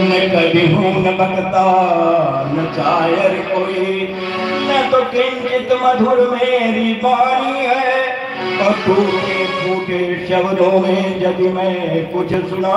न कभी हूँ न बकता, न चायर कोई। न तो किंचित मधुर मेरी बानी है। और टूटे फूटे शब्दों में यदि मैं कुछ सुना